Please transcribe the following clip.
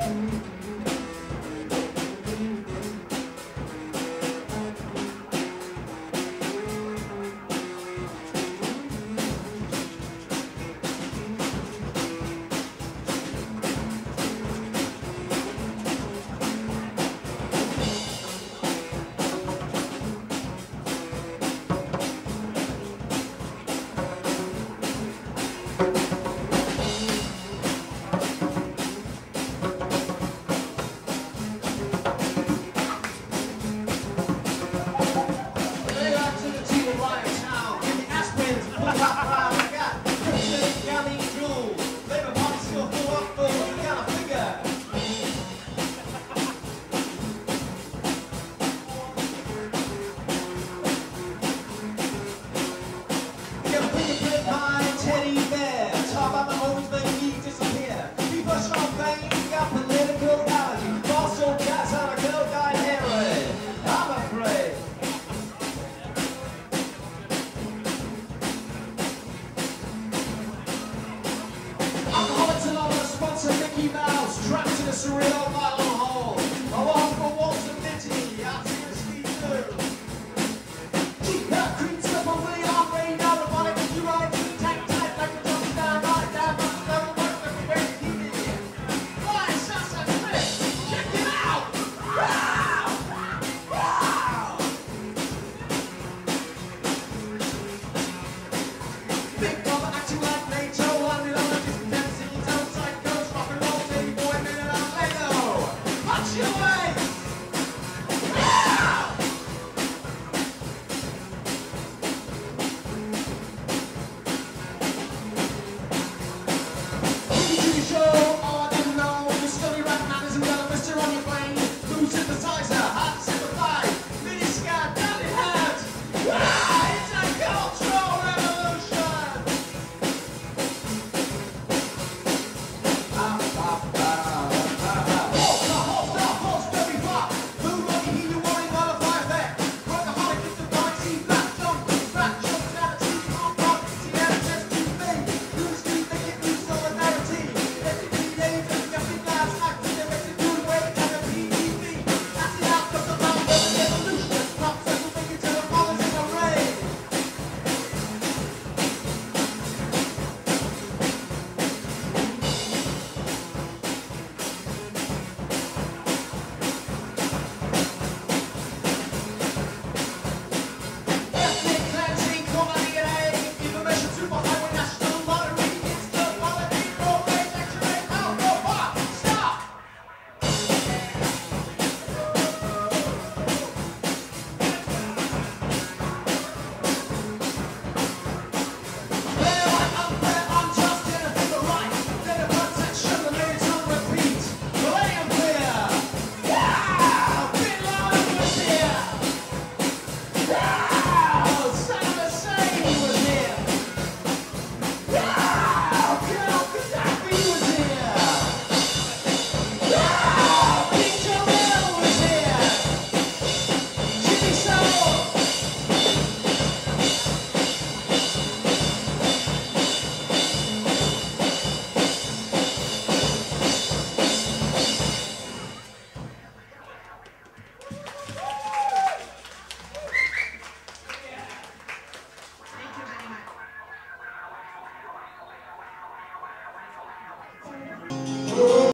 Mm-hmm.